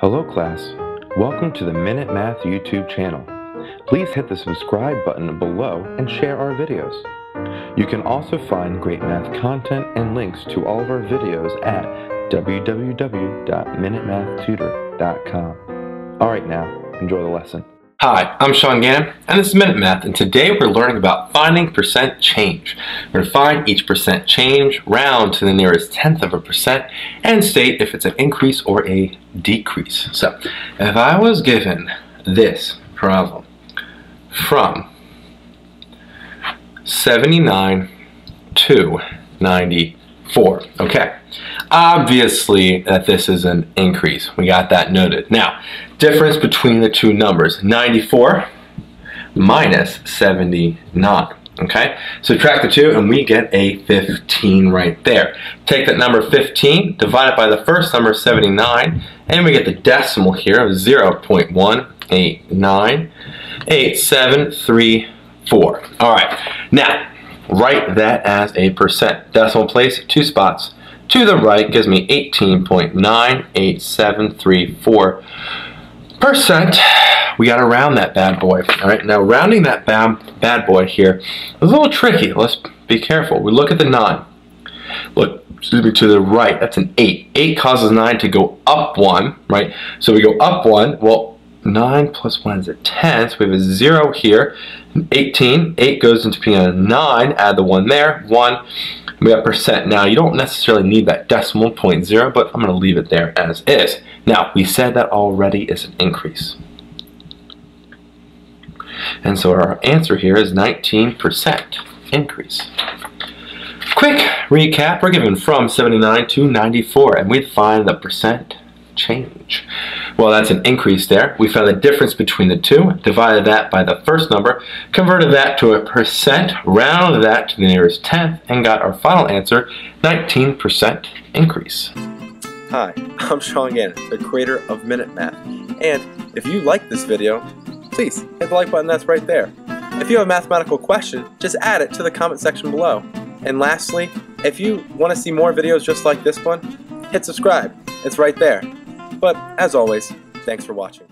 Hello class, welcome to the Minute Math YouTube channel. Please hit the subscribe button below and share our videos. You can also find great math content and links to all of our videos at www.minutemathtutor.com. Alright now, enjoy the lesson. Hi, I'm Sean Gannon, and this is Minute Math, and today we're learning about finding percent change. We're going to find each percent change, round to the nearest tenth of a percent, and state if it's an increase or a decrease. So, if I was given this problem from 79 to 94, okay, obviously that this is an increase. We got that noted. Now, difference between the two numbers, 94 minus 79. Okay, subtract the two and we get a 15 right there. Take that number 15, divide it by the first number 79, and we get the decimal here of 0.1898734. All right, now write that as a percent. Decimal place, two spots. To the right gives me 18.98734 percent, we got to round that bad boy. All right, now rounding that bad, bad boy here is a little tricky. Let's be careful. We look at the 9. Look, excuse me, to the right, that's an 8. 8 causes 9 to go up 1, right? So we go up 1. Well, 9 plus 1 is a 10, so we have a 0 here. 18, 8 goes into being a 9, add the 1 there, 1. We have percent. Now, you don't necessarily need that decimal point 0, but I'm going to leave it there as is. Now, we said that already is an increase. And so our answer here is 19% increase. Quick recap, we're given from 79 to 94, and we find the percent change. Well, that's an increase there. We found the difference between the two, divided that by the first number, converted that to a percent, rounded that to the nearest tenth, and got our final answer, 19% increase. Hi, I'm Sean Gannon, the creator of Minute Math. And if you like this video, please hit the like button that's right there. If you have a mathematical question, just add it to the comment section below. And lastly, if you want to see more videos just like this one, hit subscribe. It's right there. But as always, thanks for watching.